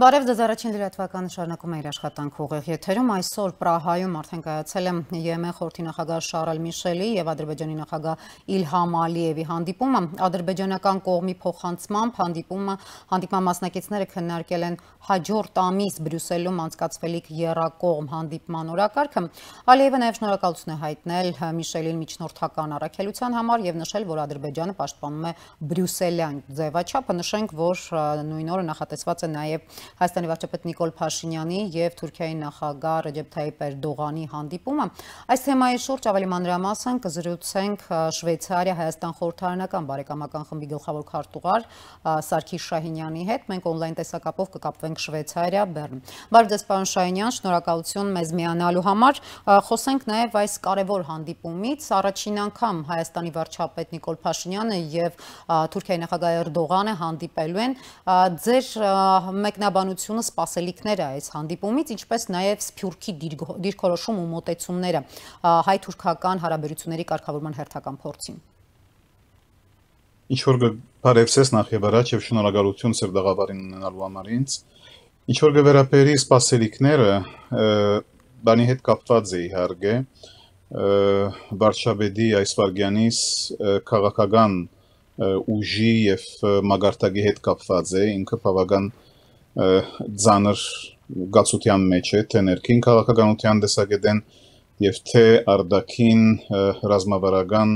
Բարև ձեզ առաջին լրատվականը շարունակում է իր աշխատանք ուղիղ եթերում այսօր Պրահայում արդեն կայացել է ԵՄ խորհրդի նախագահ Շարլ Միշելի եւ Ադրբեջանի նախագահ Իլհամ Ալիևի հանդիպումը ադրբեջանական կողմի փոխանցմամբ հանդիպումը հանդիպման մասնակիցները քննարկել են հաջորդ ամիս Բրյուսելում անցկացվելիք երակողմ հանդիպման օրակարգը Ալիևը նաեւ շնորհակալություն է հայտնել Միշելին միջնորդական առաքելության համար եւ նշել որ Ադրբեջանը պաշտպանում է Բրյուսելյան ձևաչափը նշենք որ նույն օրը նախատեսված է նաեւ Հայաստանի վարչապետ Նիկոլ Փաշինյանի եւ Թուրքիայի նախագահ Ռեջեփ Թայիպ Էրդողանի հանդիպումը։ Այս թեմայի շուրջ ավելի մանրամասն կզրուցենք Շվեյցարիա Հայաստան խորհրդարանական բարեկամական խմբի գլխավոր քարտուղար Սարգիս Շահինյանի հետ։ Մենք on-line տեսակապով կկապվենք Շվեյցարիա Բեռն։ Բարև ձեզ, պարոն Շահինյան, շնորհակալություն մեզ միանալու համար։ Խոսենք նաեւ այս կարևոր հանդիպումից։ Առաջին անգամ Հայաստանի վարչապետ Նիկոլ Փաշինյանը եւ Թուրքիայի նախագահ Էրդողանը հանդիպելու են։ Ձեր մեկնաբան տրամաբանությունը, սպասելիքները այս հանդիպումից, ինչպես նաև Սփյուռքի դիրքորոշում ու մոտեցումները հայ-թուրքական հարաբերությունների կարգավորման հերթական փորձին։ Ինչ որ բարևսես նախ եւ առաջ եւ շնորհակալություն ծեր դղավարին ունենալու համար ինձ։ Ինչ որ վերաբերի սպասելիքները բանի հետ կապված է իհարկե Վարշավեդի այս վարգյանից քաղաքական ուժի եւ մագարտակի հետ կապված է ինքը բավական ձանր գացության մեջ է, թե ներքին քաղաքականության տեսակետեն եւ թե արդակին ռազմավարական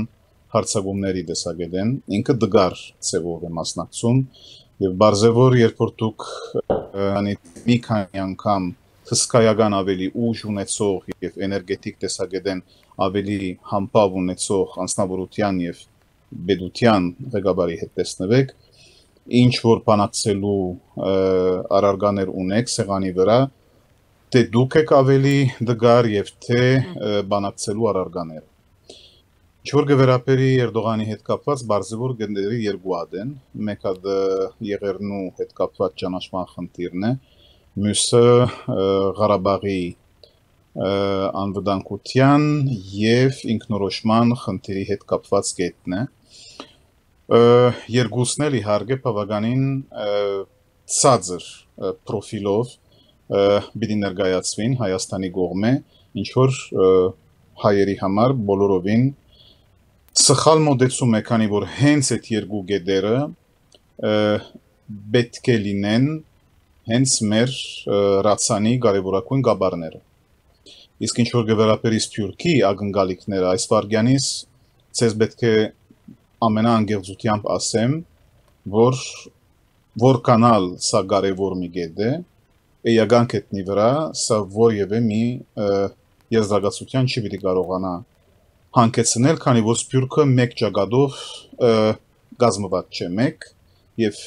հարցակումների տեսակետեն ինքը դգար ծևով է մասնակցում եւ բարձեվոր երբ որ դուք անի մի քանի անգամ հսկայական ավելի ուժ ունեցող եւ էներգետիկ տեսակետեն ավելի համբավ ունեցող անձնավորության եւ բեդության ղեկավարի հետ տեսնվեք ինչ որ բանակցելու արարգաներ ունեք սեղանի վրա, թե դուք եք ավելի դգար եւ թե բանակցելու արարգաները։ Ինչ որ գվերապերի Էրդողանի հետ կապված բարձր գնդերի երկու հատ են, մեկը եղերնու հետ կապված ճանաչման խնդիրն է, մյուսը Ղարաբաղի անվտանգության եւ ինքնորոշման խնդիրի հետ կապված կետն է երկուսն էլ իհարկե բավականին ցածր պրոֆիլով պիտի ներկայացվին Հայաստանի կողմէ, ինչ որ հայերի համար բոլորովին սխալ մոդեցում է, քանի որ հենց այդ երկու գեդերը պետք է լինեն հենց մեր ռացանի կարևորակույն գաբարները։ Իսկ ինչ որ գվերապերի սփյուռքի ակնկալիքները այս վարգյանից ցեզ պետք է ամենաանգեղծությամբ ասեմ, որ որքանալ սա կարևոր մի գետ է, էական կետնի վրա սա որևէ մի եզրակացության չի պիտի կարողանա հանգեցնել, քանի որ սպյուրքը մեկ ճակատով գազմված չէ մեկ եւ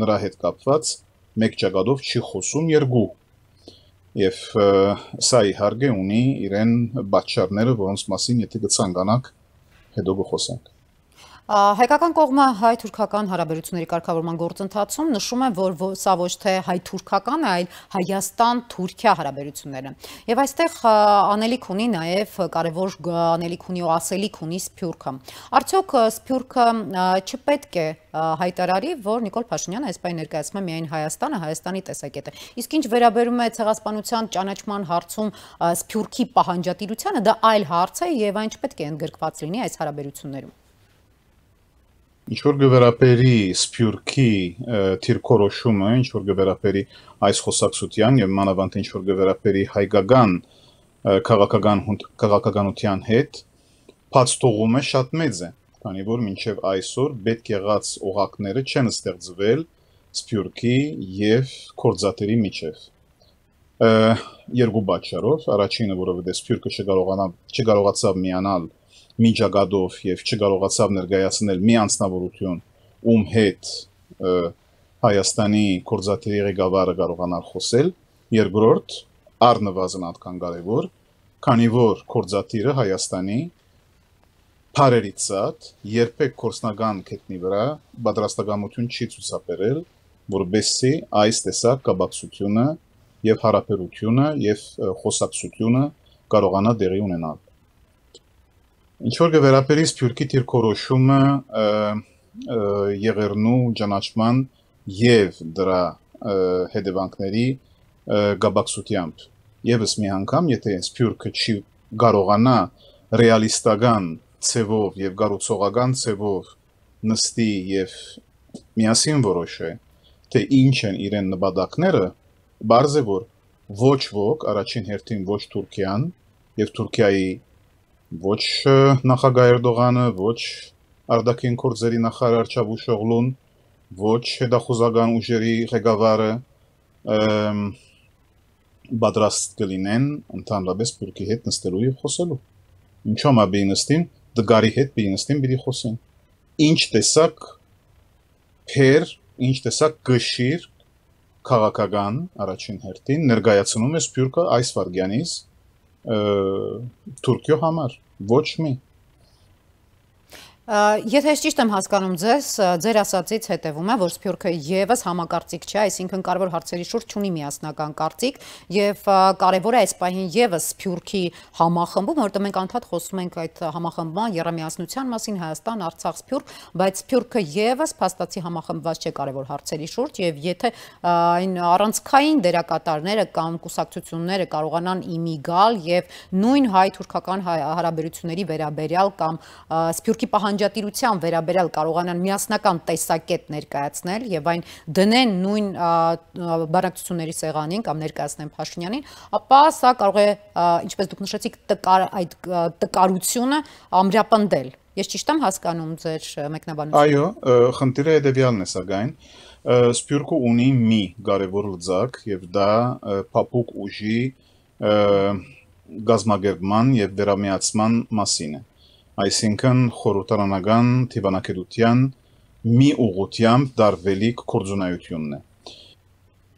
նրա հետ կապված մեկ ճակատով չի խոսում երկու եւ սա իհարկե ունի իրեն բաճարները, որոնց մասին եթե կցանկանաք հետո կխոսենք Հայկական կողմը հայ-թուրքական հարաբերությունների կարգավորման գործընթացում նշում է, որ սա ոչ թե հայ-թուրքական է, այլ Հայաստան-Թուրքիա հարաբերությունները։ Եվ այստեղ անելիք ունի նաև կարևոր անելիք ունի ու ասելիք ունի Սփյուռքը։ Արդյոք Սփյուռքը չպետք է հայտարարի, որ Նիկոլ Փաշինյանը այս բանի ներկայացնում է միայն Հայաստանը, Հայաստանի տեսակետը։ Իսկ ինչ վերաբերում է ցեղասպանության ճանաչման հարցում Սփյուռքի պահանջատիրությանը, դա այլ հարց է եւ այն չպետք է ընդգրկված լինի այս հարաբերություններում։ Ինչ որ գվերապերի Սփյուռքի թիրքորոշումը, ինչ որ գվերապերի այս խոսակցության եւ մանավանդ ինչ որ գվերապերի հայկական քաղաքական քաղաքականության հետ բաց թողումը շատ մեծ է, քանի որ մինչև այսօր պետք եղած օղակները չեն ստեղծվել Սփյուռքի եւ կորզատերի միջև երկու պատճառով առաջինը որովհետեւ Սփյուռքը չկարողանա չկարողացավ միանալ միջագադով եւ չկարողացավ ներկայացնել մի անձնավորություն, ում հետ Հայաստանի կորզատերի ղեկավարը կարողանալ խոսել, երկրորդ առնվազն այդքան կարևոր, քանի որ կորզատիրը Հայաստանի Փարերից ցած երբեք կորսնական կետնի վրա պատրաստակամություն չի ցուցաբերել, որբեսի այս տեսակ կապակցությունը եւ հարաբերությունը եւ խոսակցությունը կարողանա դեղի ունենալ։ Ինչ որ կվերապերի Սփյուռքի դիրքորոշումը եղերնու ճանաչման եւ դրա հետևանքների գաբակցությամբ եւս մի անգամ եթե սփյուռքը չի կարողանա ռեալիստական ցևով եւ գառուցողական ցևով նստի եւ միասին որոշե թե ինչ են իրեն նպատակները բարձ է որ ոչ ոք առաջին հերթին ոչ Թուրքիան եւ Թուրքիայի ոչ նախագահ Էրդողանը ոչ արդակին կորձերի նախարար Չավուշօղլուն ոչ հետախուզական ուժերի ղեկավարը պատրաստ կլինեն ընդհանրապես Թուրքի հետ նստելու եւ խոսելու։ Ինչու՞ մա բինստին դգարի հետ բինստին պիտի խոսեն։ Ինչ տեսակ փեր, ինչ տեսակ գշիր քաղաքական առաջին հերթին ներկայացնում է Սփյուռքը այս վարգյանից Թուրքիո համար ոչ մի Եթե ես ճիշտ եմ հասկանում ձեզ, ձեր ասածից հետևում է, որ Սփյուռքը եւս համակարծիք չէ, այսինքն կարևոր հարցերի շուրջ ունի միասնական կարծիք եւ կարևոր է այս պահին եւս Սփյուռքի համախմբում, որտեղ մենք անդադ խոսում ենք այդ համախմբման երամիասնության մասին Հայաստան, Արցախ, Սփյուռք, բայց Սփյուռքը եւս փաստացի համախմբված չէ կարևոր հարցերի շուրջ եւ եթե այն առանցքային դերակատարները կամ կուսակցությունները կարողանան իմի գալ եւ նույն հայ-թուրքական հարաբերությունների վերաբերյալ կամ Սփյուռքի պահանջ անջատիրության վերաբերյալ կարողանան միասնական տեսակետ ներկայացնել եւ այն դնեն նույն բանակցությունների սեղանին կամ ներկայացնեն Փաշինյանին, ապա սա կարող է, ինչպես դուք նշեցիք, տկար այդ տկարությունը ամրապնդել։ Ես ճիշտ եմ հասկանում ձեր մեկնաբանությունը։ Այո, խնդիրը հետեւյալն է սակայն Սպյուրկը ունի մի կարևոր լծակ եւ դա փափուկ ուժի գազագերբման եւ վերամիացման մասին է այսինքն խորհրդարանական դիվանագիտության մի ուղղությամբ դարվելիք կորձունայությունն է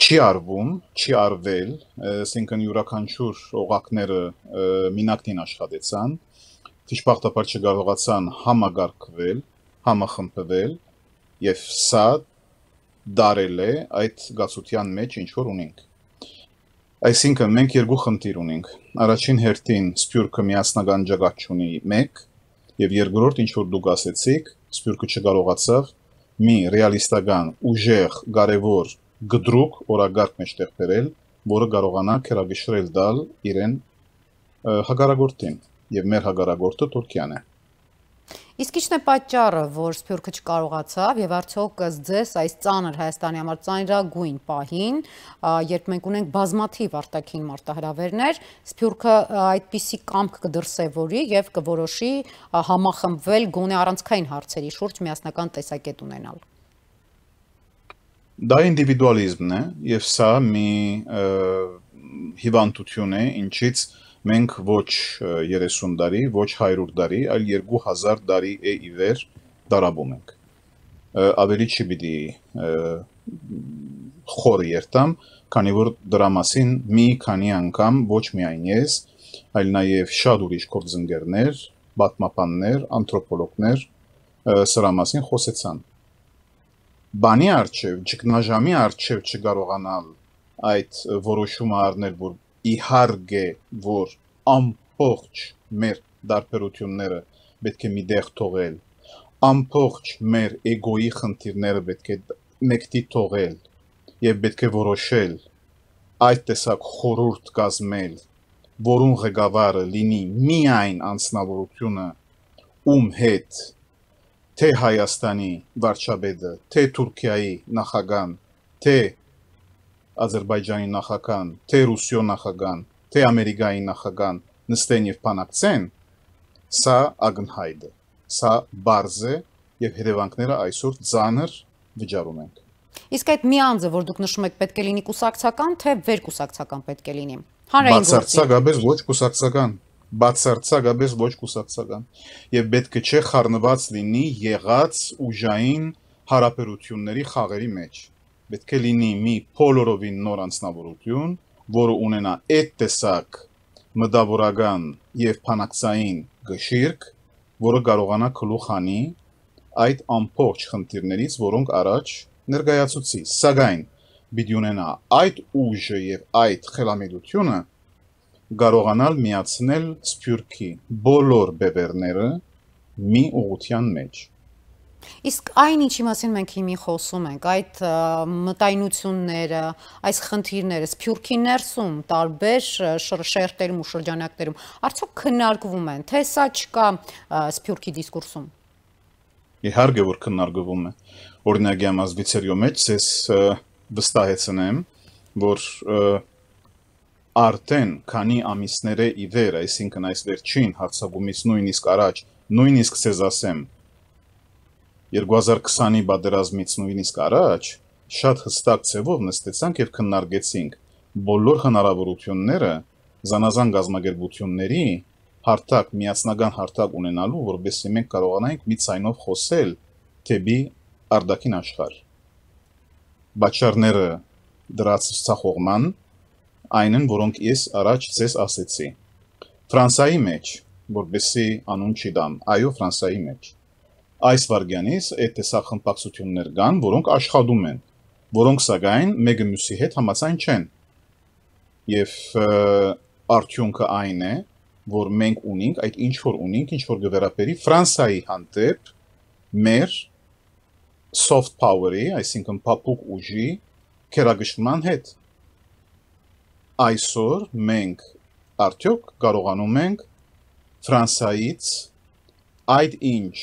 չի արվում, չի արվել, այսինքն յուրաքանչյուր օղակները մինակնին աշխատեցան, դժբախտաբար չկարողացան համագարկվել, համախմբվել եւ սա դարել է այդ գացության մեջ ինչ որ ունենք։ Այսինքն մենք երկու խնդիր ունենք։ Առաջին հերթին Սփյուռքը միասնական ճակատ ունի 1 Եվ երկրորդ, ինչ որ դուք ասեցիք, Սպյուրքը չկարողացավ մի ռեալիստական, ուժեղ, կարևոր գդրուկ օրագարկ մեջտեղ բերել, որը կարողանա քերագշրել դալ իրեն հագարագորտին, եւ մեր հագարագորտը Թուրքիան է։ Իսկ ի՞նչն է պատճառը, որ Սփյուռքը չկարողացավ եւ արդյոք ձեզ այս ծանր Հայաստանի համար ծանրագույն պահին, երբ մենք ունենք բազմաթիվ արտաքին մարտահրավերներ, Սփյուռքը այդպիսի կամք կդրսևորի եւ կորոշի համախմբվել գոնե առանցքային հարցերի շուրջ միասնական տեսակետ ունենալ։ Դա ինդիվիդուալիզմն է եւ սա մի հիվանդություն է, ինչից մենք ոչ 30 տարի, ոչ 100 տարի, այլ 2000 տարի է ի վեր դարաբում ենք։ Ավելի չի պիտի խորը երտամ, քանի որ դրա մասին մի քանի անգամ ոչ միայն ես, այլ նաև շատ ուրիշ գործընկերներ, պատմապաններ, անթրոպոլոգներ սրա մասին խոսեցան։ Բանի արչև, ճգնաժամի արչև չկարողանալ այդ որոշումը առնել, որ իհարկե որ ամբողջ մեր դարբերությունները պետք է մի դեղ թողել ամբողջ մեր էգոյի խնդիրները պետք է մեկտի թողել եւ պետք է որոշել այդ տեսակ խորուրդ կազմել որուն ղեկավարը լինի միայն անձնավորությունը ում հետ թե Հայաստանի վարչապետը, թե Թուրքիայի նախագահան, թե Ադրբեջանի նախագահան, թե Ռուսիո նախագահան, թե Ամերիկայի նախագահան նստեն եւ բանակցեն, սա ակնհայտ է։ Սա բարձ է եւ հետևանքները այսօր ծանր վիճարում ենք։ Իսկ այդ մի անձը, որ դուք նշում եք, պետք է լինի կուսակցական, թե վերկուսակցական պետք է լինի։ Հանրային գործի։ Բացարձակապես ոչ կուսակցական բացարձակապես ոչ կուսակցական եւ պետք է չէ խառնված լինի եղած ուժային հարաբերությունների խաղերի մեջ պետք է լինի մի փոլորովին նոր անձնավորություն, որը ունենա այդ տեսակ մտավորական եւ փանակցային գշիրք, որը կարողանա գլուխ հանի այդ ամբողջ խնդիրներից, որոնք առաջ ներկայացուցի։ Սակայն պիտի ունենա այդ ուժը եւ այդ խելամիտությունը կարողանալ միացնել սփյուռքի բոլոր բևերները մի ուղության մեջ Իսկ այն ինչի մասին մենք հիմի խոսում ենք, այդ մտայնությունները, այս խնդիրները Սփյուռքի ներսում, տարբեր շերտերում ու շրջանակներում, արդյոք քննարկվում են, թե սա չկա Սփյուռքի դիսկուրսում։ Իհարկե որ քննարկվում է։ Օրինակի համար վիցերիո մեջ ես վստահեցնեմ, որ արդեն քանի ամիսները ի վեր, այսինքն այս վերջին հարցակումից նույնիսկ առաջ, նույնիսկ ցեզ ասեմ, 2020-ի պատերազմից նույնիսկ առաջ շատ հստակ ցևով նստեցանք եւ քննարկեցինք. Բոլոր հնարավորությունները զանազան գազམ་ագերբությունների հարթակ միացնական հարթակ ունենալու, որովհետեւ մենք կարողանանք մի ցայնով խոսել թեպի արդակին աշխարհ։ Բաճարները դրած ցախողման այն են, որոնք ես առաջ ցես ասեցի։ Ֆրանսայի մեջ, որովհետեւ անուն չի դամ, այո, Ֆրանսայի մեջ այս վարգյանից այդ տեսակ խմբակցություններ կան, որոնք աշխատում են, որոնք սակայն մեկը մյուսի հետ համաձայն չեն։ Եվ արդյունքը այն է, որ մենք ունենք այդ ինչ որ ունենք, ինչ որ գվերապերի Ֆրանսայի հանդեպ մեր soft power-ի, այսինքն փափուկ ուժի քերագշտման հետ։ Այսօր մենք արդյոք կարողանում ենք Ֆրանսայից այդ ինչ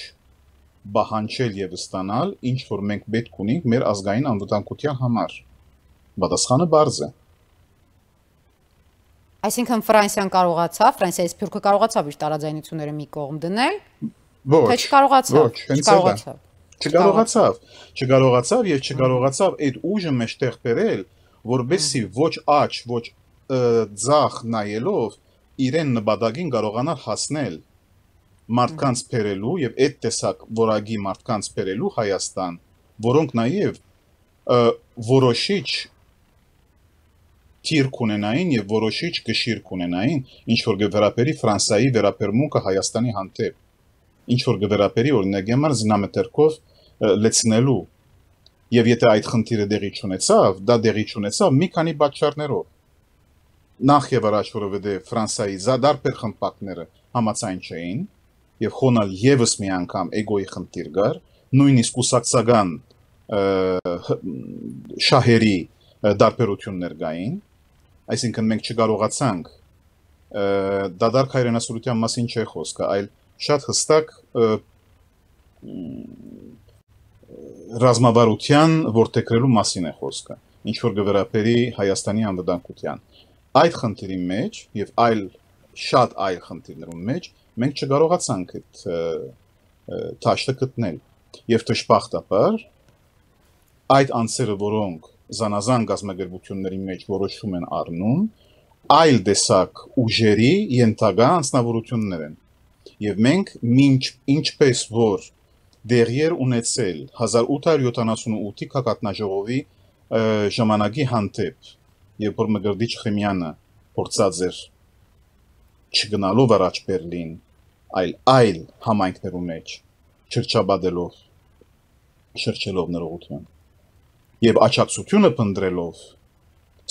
բահանջել եւ ստանալ, ինչ որ մենք պետք ունենք մեր ազգային անվտանգության համար։ Պատասխանը բարձ է։ Այսինքն Ֆրանսիան կարողացավ, Ֆրանսիայի սփյուռքը կարողացավ իր տարաձայնությունները մի կողմ դնել։ Ոչ։ Թե չկարողացավ։ Ոչ, չկարողացավ։ Չկարողացավ, չկարողացավ եւ չկարողացավ այդ ուժը մեջտեղ բերել, որբեսի ոչ աճ, ոչ ձախ նայելով իրեն նպատակին կարողանալ հասնել մարդկանց բերելու եւ այդ տեսակ որագի մարդկանց բերելու Հայաստան, որոնք նաեւ որոշիչ թիր կունենային եւ որոշիչ գշիր կունենային, ինչ որ գվերապերի Ֆրանսայի վերապերմունքը Հայաստանի հանդեպ ինչ որ գվերապերի օրինակ համար զնամետերքով լեցնելու եւ եթե այդ խնդիրը դեղի չունեցավ, դա դեղի չունեցավ մի քանի պատճառներով նախ եւ առաջ որովհետեւ Ֆրանսայի զադարբեր խմբակները համացայն չէին եւ խոնալ եւս մի անգամ էգոյի խնդիր գար, նույնիսկ կուսակցական շահերի դարբերություններ գային, այսինքն մենք չկարողացանք դադարք հայրենասիրության մասին չէ խոսքը, այլ շատ հստակ ռազմավարության որտեքրելու մասին է խոսքը, ինչ որ գվերապերի Հայաստանի անվտանգության։ Այդ խնդիրի մեջ եւ այլ շատ այլ խնդիրներում մեջ մենք չկարողացանք այդ թաշտը գտնել եւ դժբախտաբար այդ անձերը որոնք զանազան գազམ་ագերբությունների մեջ որոշում են առնում այլ տեսակ ուժերի ենթակա անձնավորություններ են եւ մենք ինչ ինչպես որ դերիեր ունեցել 1878-ի կակատնաժողովի ժամանակի հանդեպ երբ որ Մգրդիչ Խեմյանը փորձած էր չգնալով առաջ Բերլին այլ այլ համայնքներու մեջ չրչաբադելով շրջելով նրողություն եւ աճակցությունը փնտրելով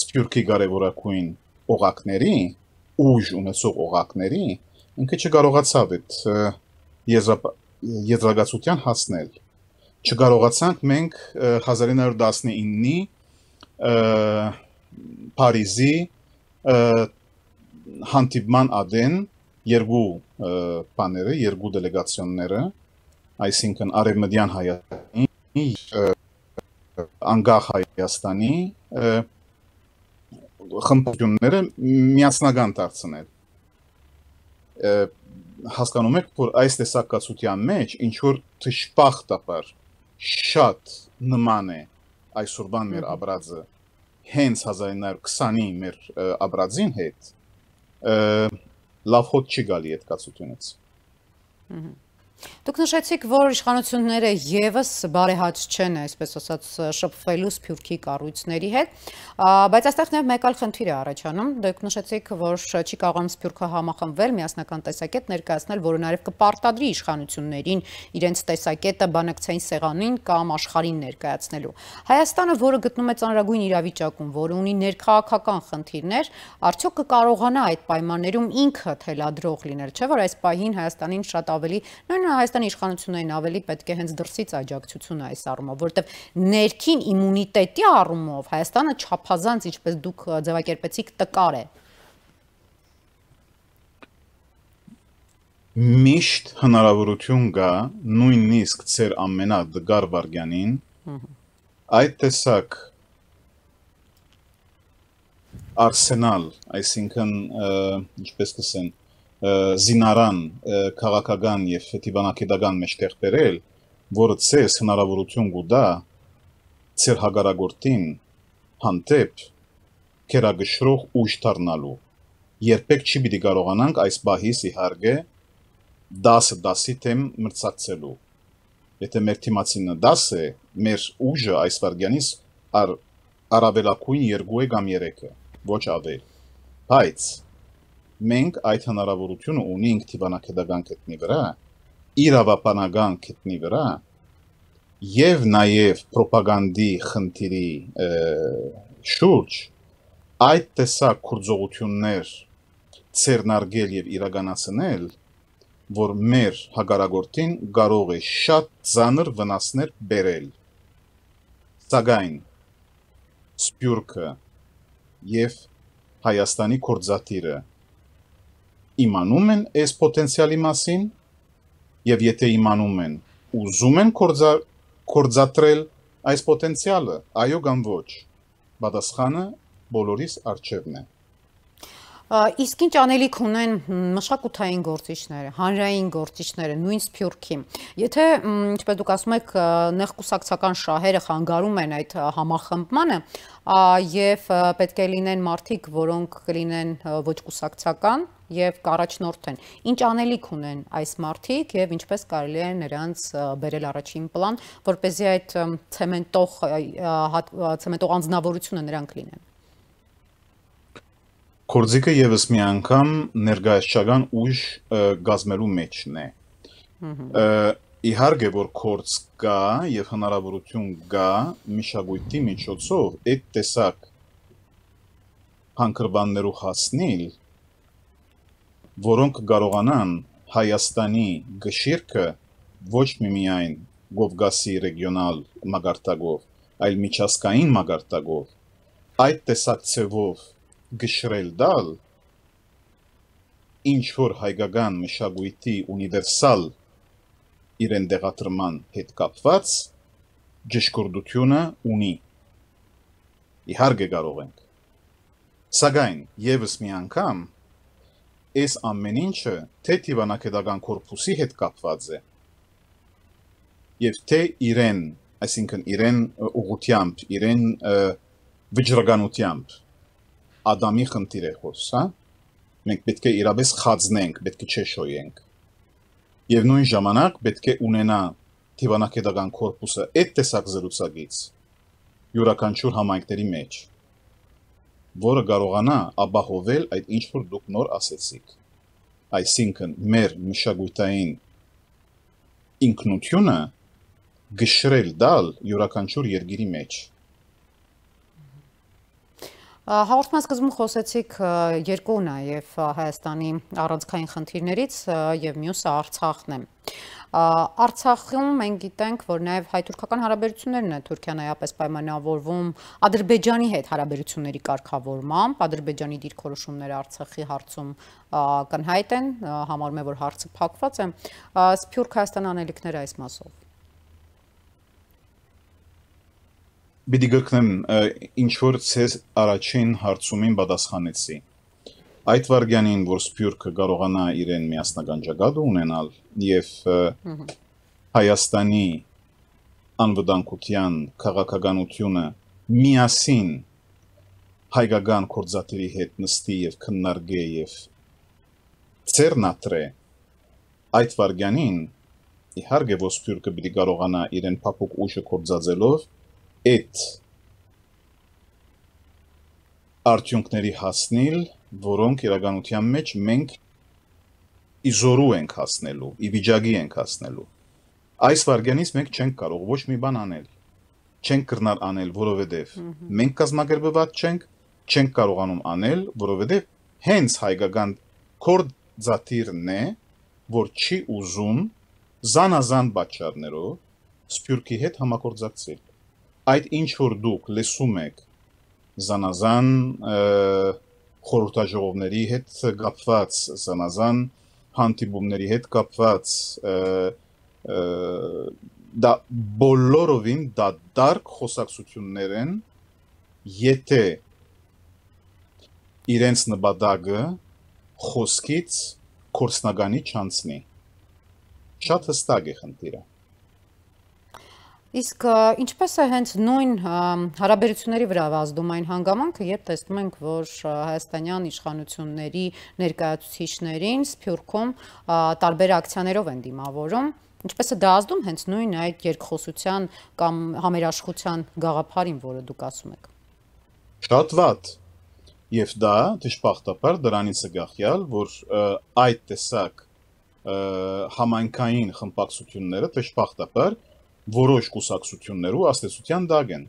սփյուռքի կարևորակույն օղակների ուժ ունեցող օղակների ինքը չկարողացավ այդ եզրագացության հասնել չկարողացանք մենք 1919-ի Փարիզի հանդիպման ադեն երկու բաները, երկու դելեգացիոնները, այսինքն Արևմտյան Հայաստանի անգախ Հայաստանի խմբությունները միասնական դարձնել հասկանում եք որ այս տեսակացության մեջ ինչ որ թշպախտաբար շատ նման է այսօրվան մեր աբրածը հենց 1920-ի մեր աբրածին հետ լավ հոտ չի գալի այդ կացությունից։ Ահա Դուք նշեցիք, որ իշխանությունները եւս բարեհաճ չեն, այսպես ասած, շփվելու Սփյուռքի կառույցների հետ, բայց այստեղ նաև մեկ այլ խնդիր է առաջանում։ Դուք նշեցիք, որ չի կարողանում Սփյուռքը համախմբվել, միասնական տեսակետ ներկայացնել, որը նաև կպարտադրի իշխանություններին իրենց տեսակետը բանակցային սեղանին կամ աշխարհին ներկայացնելու։ Հայաստանը, որը գտնում է ծանրագույն իրավիճակում, որը ունի ներքաղաքական խնդիրներ, արդյոք կկարողանա այդ պայմաններում ինքը թելադրող լինել, չէ՞ որ այս պահին Հայաստանին շատ ավելի նույն Հայաստանը Հայաստանի իշխանություններին ավելի պետք է հենց դրսից աջակցություն այս առումով, որովհետև ներքին իմունիտետի առումով Հայաստանը չափազանց, ինչպես դուք ձևակերպեցիք, տկար է։ Միշտ հնարավորություն կա նույնիսկ ծեր ամենադգար վարգյանին այդ տեսակ արսենալ, այսինքն ինչպես կսեն, զինարան քաղաքական եւ դիվանագիտական մեջտեղ բերել, որը ցես հնարավորություն կուտա ցեր հագարագորտին հանդեպ կերագշրող ուժ դառնալու երբեք չի պիտի կարողանանք այս բահիս իհարկե 10 10-ի թեմ մրցակցելու եթե մեր թիմացինը 10 է մեր ուժը այս վարգյանից ար արաբելակույն 2 է կամ 3 է ոչ ավել բայց մենք այդ հնարավորությունը ունենք դիվանագիտական գտնի վրա, իրավապանական գտնի վրա եւ նաեւ ռոպագանդի խնդիրի շուրջ այդ տեսակ կուրձողություններ ցերնարգել եւ իրականացնել որ մեր հագարագորտին կարող է շատ ծանր վնասներ բերել սակայն սպյուրքը եւ Հայաստանի կորձատիրը իմանում են այս պոտենցիալի մասին եւ եթե իմանում են, ուզում են կորձա կորձատրել այս պոտենցիալը, այո կամ ոչ։ Պատասխանը բոլորիս արժևն է։ Իսկ ինչ անելիք ունեն մշակութային գործիչները, հանրային գործիչները, նույն Սփյուռքի։ Եթե, ինչպես դուք ասում եք, նեղկուսակցական շահերը խանգարում են այդ համախմբմանը, եւ պետք է լինեն մարդիկ, որոնք կլինեն ոչ կուսակցական եւ կառաջնորդեն։ Ինչ անելիք ունեն այս մարդիկ եւ ինչպես կարելի է նրանց բերել առաջին պլան, որ เป զի այդ ցեմենտող ցեմենտող անձնավորությունը նրանք լինեն։ Կորձիկը եւս մի անգամ ներգայացչական ուժ գազմելու մեջն է։ Իհարկե որ կորց կա եւ հնարավորություն կա միշագույթի միջոցով այդ տեսակ հանքրվաններու հասնել, որոնք կարողանան Հայաստանի գշիրքը ոչ միայն Գովգասի ռեգիոնալ մագարտակով, այլ միջազգային մագարտակով այդ տեսակ ցևով գշրել դալ ինչ որ հայկական մշակույթի ունիվերսալ իրեն դեղատրման հետ կապված ճշգրտությունը ունի իհարկե կարող ենք սակայն եւս մի անգամ այս ամեն ինչը թե դիվանագիտական կորպուսի հետ կապված է եւ թե իրեն այսինքն իրեն ուղությամբ իրեն վճռականությամբ Ադամի խնդիր է խոս, հա։ Մենք պետք է իրապես խածնենք, պետք է չշոյենք։ Եվ նույն ժամանակ պետք է ունենա դիվանագիտական կորպուսը այդ տեսակ զրուցակից յուրաքանչյուր համայնքների մեջ, որը կարողանա ապահովել այդ ինչ որ դուք նոր ասեցիք։ Այսինքն մեր մշակութային ինքնությունը գշրել դալ յուրաքանչյուր երկիրի մեջ Հաղորդման սկզբում խոսեցիք երկու նաև Հայաստանի առանցքային խնդիրներից եւ մյուսը Արցախն է։ Արցախում մենք գիտենք, որ նաև հայ-թուրքական հարաբերություններն են Թուրքիան այապես պայմանավորվում Ադրբեջանի հետ հարաբերությունների կարգավորմամբ, Ադրբեջանի դիրքորոշումները Արցախի հարցում կնհայտ են, համարում է, որ հարցը փակված է։ Սփյուռք Հայաստան անելիքները այս մասով Բիդի գրկնեմ ինչ որ ցես առաջին հարցումին պատասխանեցի։ Այդ վարգյանին, որ Սփյուռքը կարողանա իրեն միասնական ճակատ ունենալ եւ Հայաստանի անվտանգության քաղաքականությունը միասին հայկական կորզատերի հետ նստի եւ քննարկե եւ ծերնատրե այդ վարգյանին իհարկե որ Սփյուռքը պիտի կարողանա իրեն փափուկ ուժը կորզածելով այդ արդյունքների հասնել, որոնք իրականության մեջ մենք իզորու ենք հասնելու, ի վիճակի ենք հասնելու։ Այս վարգյանից մենք չենք կարող ոչ մի բան անել։ Չենք կրնար անել, որովհետև մենք կազմակերպված չենք, չենք կարողանում անել, որովհետև հենց հայկական կորդ զաթիրն է, որ չի ուզում զանազան պատճառներով Սփյուռքի հետ համագործակցել։ Այդ ինչ որ դուք լսում եք զանազան խորհրդաժողովների հետ կապված, զանազան հանդիպումների հետ կապված դա բոլորովին դա դարկ խոսակցություններ են, եթե իրենց նպատակը խոսքից կորսնագանի չանցնի։ Շատ հստակ է խնդիրը։ Իսկ ինչպես է հենց նույն հարաբերությունների վրա ազդում այն հանգամանքը, երբ տեսնում ենք, որ հայաստանյան իշխանությունների ներկայացուցիչներին Սփյուռքում տարբեր ակցիաներով են դիմավորում, ինչպես է դա ազդում հենց նույն այդ երկխոսության կամ համերաշխության գաղափարին, որը դուք ասում եք։ Շատ վատ։ Եվ դա դժբախտաբար դրանից է գախյալ, որ այդ տեսակ համայնքային խմբակցությունները դժբախտաբար որոշ կուսակցություններու աստեցության դագ են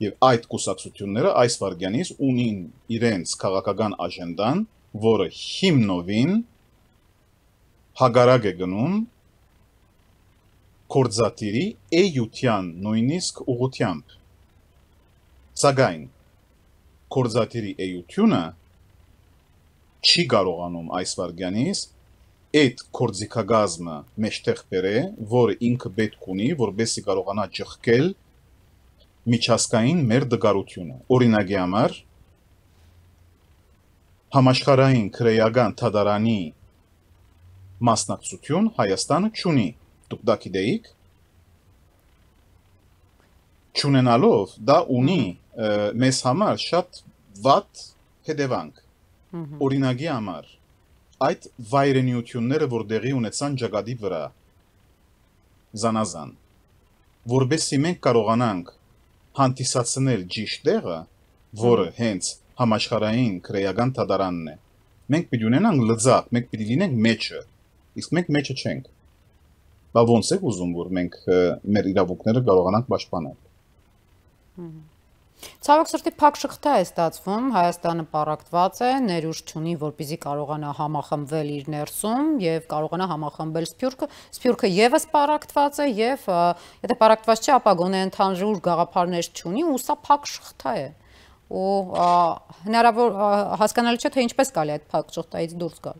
եւ այդ կուսակցությունները այս վարգյանից ունին իրենց քաղաքական աջենդան, որը հիմնովին հագարակ է գնում կորձատիրի էյության նույնիսկ ուղությամբ։ Սակայն կորձատիրի էյությունը չի կարողանում այս վարգյանից այդ կորձիկագազմը մեջտեղ բերե, որը ինքը պետք ունի, որբեսի կարողանա ճղկել միջազգային մեր դգարությունը։ Օրինակի համար համաշխարհային քրեական թադարանի մասնակցություն Հայաստանը չունի։ Դուք դա գիտեիք։ Չունենալով դա ունի մեզ համար շատ վատ հետևանք։ Օրինակի համար այդ վայրենիությունները, որ դեղի ունեցան ճակատի վրա, զանազան, որբեսի մենք կարողանանք հանդիսացնել ճիշտ տեղը, որը հենց համաշխարհային քրեական թադարանն է։ Մենք պիտի ունենանք լծակ, մենք պիտի լինենք մեջը, իսկ մենք մեջը չենք։ Բա ոնց է ուզում, որ մենք մեր իրավունքները կարողանանք պաշտպանել։ Ցավոք սրտի փակ շղթա է ստացվում, Հայաստանը պարակտված է, ներուժ չունի, որպեսզի կարողանա համախմբվել իր ներսում եւ կարողանա համախմբել Սփյուռքը, Սփյուռքը եւս պարակտված է եւ եթե պարակտված չէ, ապա գոնե ընդհանուր գաղափարներ չունի ու սա փակ շղթա է ու հնարավոր հասկանալի չէ թե ինչպես կարելի այդ փակ շղթայից դուրս գալ։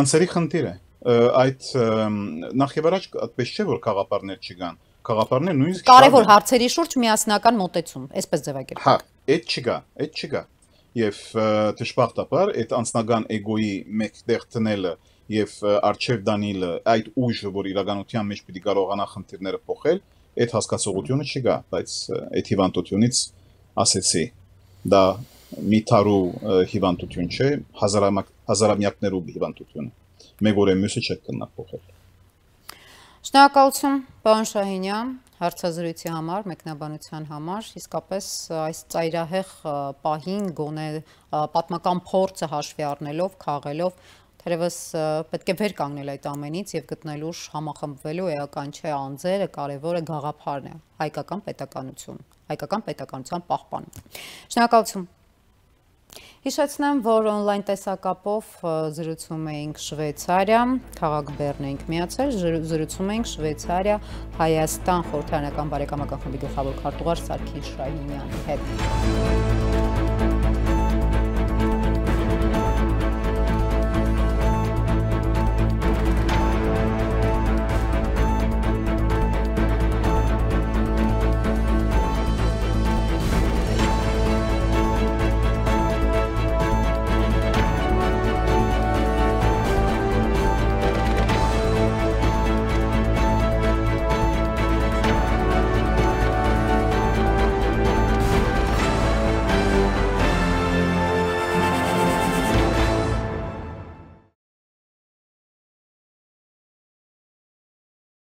Անցերի խնդիր է այդ նախ եւ առաջ այդպես չէ որ գաղափարներ չկան Խաղապարները նույնիսկ կարևոր հարցերի շուրջ միասնական մոտեցում, այսպես ձևակերպել։ Հա, այդ չկա, այդ չկա։ Եվ դժբախտաբար այդ անձնական էգոյի մեկտեղ տնելը եւ արչեվ Դանիլը այդ ուժը, որ իրականության մեջ պիտի կարողանա խնդիրները փոխել, այդ հասկացողությունը չկա, բայց այդ հիվանդությունից ասեցի, դա մի թարու հիվանդություն չէ, հազարամյակներու հիվանդություն։ Մեկ օրը մյուսը չեք կնա փոխել։ Շնորհակալություն, պարոն Շահինյան, հարցազրույցի համար, մեկնաբանության համար, իսկապես այս ծայրահեղ պահին գոնե պատմական փորձը հաշվի առնելով, քաղելով, թերևս պետք է վեր կանգնել այդ ամենից եւ գտնելու համախմբվելու էական չէ անձերը, կարևորը գաղափարն է, հայկական պետականություն, հայկական պետականության պահպանում։ Շնորհակալություն։ Հիշեցնեմ, որ on-line տեսակապով զրուցում էինք Շվեյցարիա, քաղաք Բեռն էինք միացել, զրուցում էինք Շվեյցարիա, Հայաստան խորհրդարանական բարեկամական խմբի գլխավոր քարտուղար Սարգիս Շահինյանի հետ։